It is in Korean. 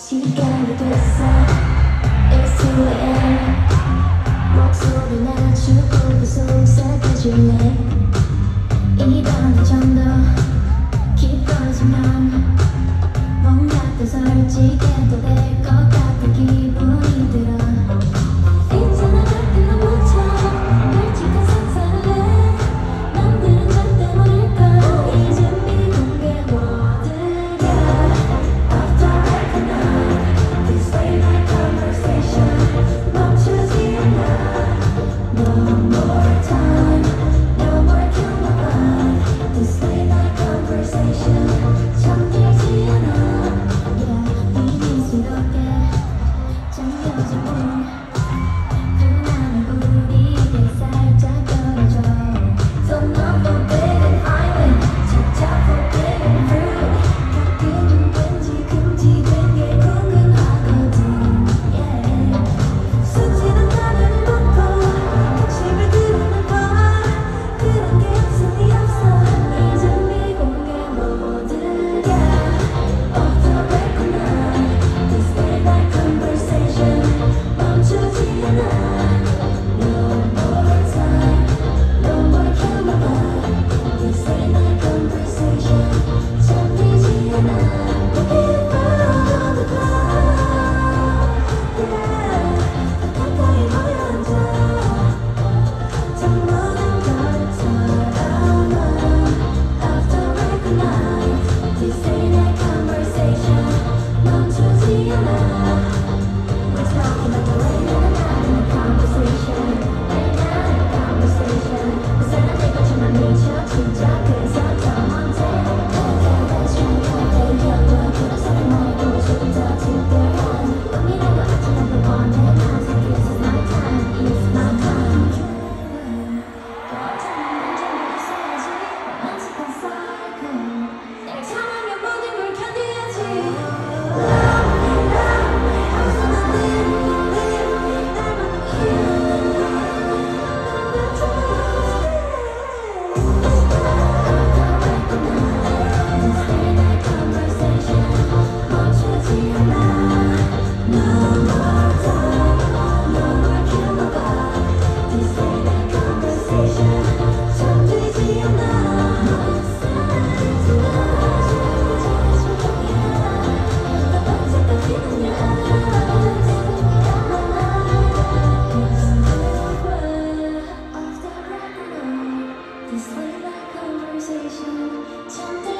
시간이 됐어 It's too late Just like that conversation, something